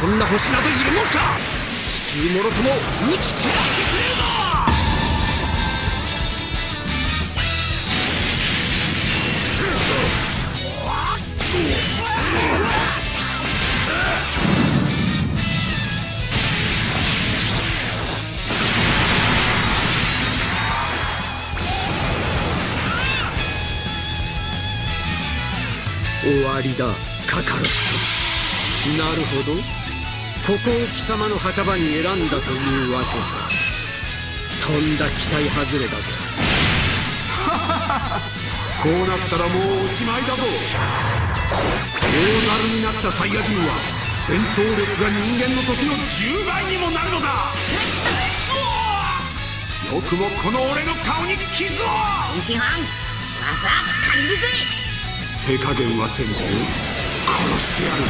こんな星などいるもんか。地球もろとも打ち砕いてくれるぞ。終わりだカカロット。なるほど。ここを貴様の墓場に選んだというわけかとんだ期待外れだぞ。こうなったらもうおしまいだぞ。大猿になったサイヤ人は戦闘力が人間の時の10倍にもなるのだ。よくもこの俺の顔に傷を。天津飯技借りるぜ。手加減はせんぞ殺してやる